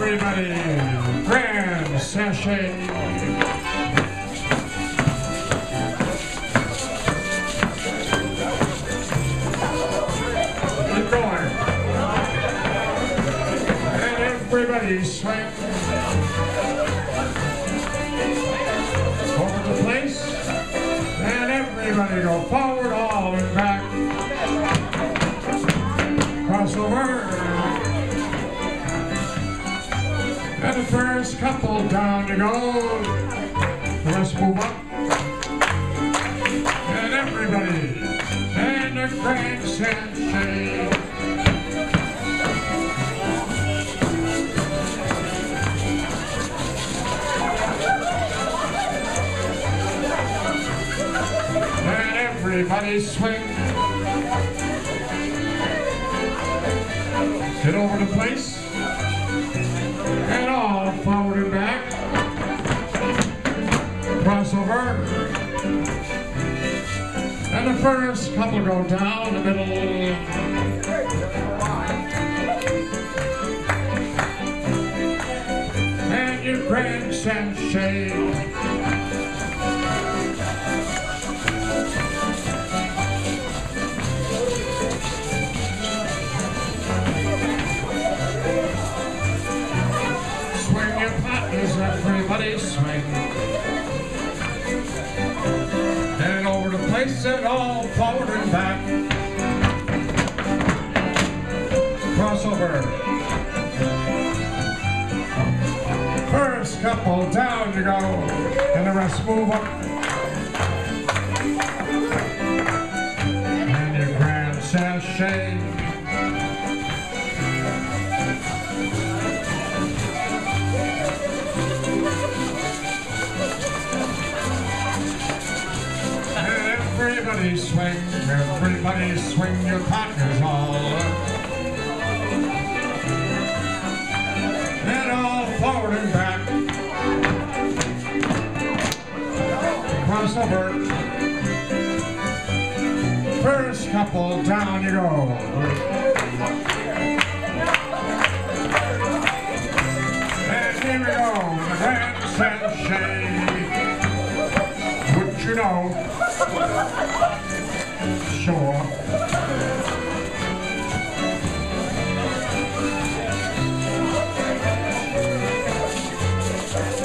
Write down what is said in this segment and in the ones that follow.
everybody, grand sashay. Everybody swing. Over the place. And everybody go forward, first couple down you go. Rest move up. And everybody. And the grand sensation. And everybody swing. Get over the place. Crossover. And the first couple go down the middle. And sensation. Swing your partners, everybody swing. Place and all forward and back. Crossover. First couple down you go, and the rest move up. And your grand sashay. Everybody swing, everybody swing your partners all. And all forward and back. Crossover. First couple down you go. And here we go, the grand sensation. Wouldn't you know? Sure.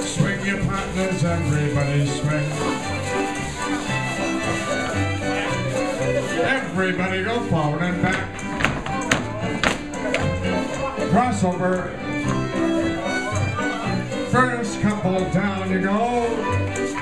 Swing your partners, everybody swing. Everybody go forward and back. Crossover. First couple down you go.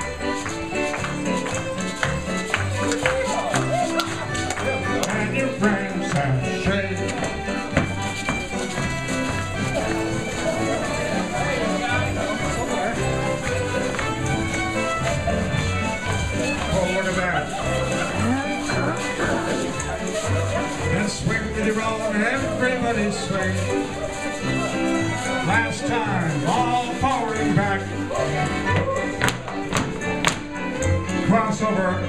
Swing with your everybody swing. Last time, all forward back. Crossover.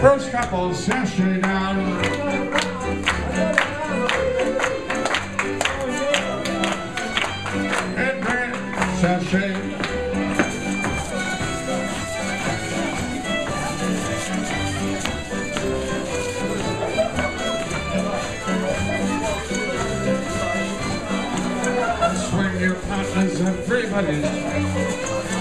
First couple, sashay down. Swing your partners, everybody.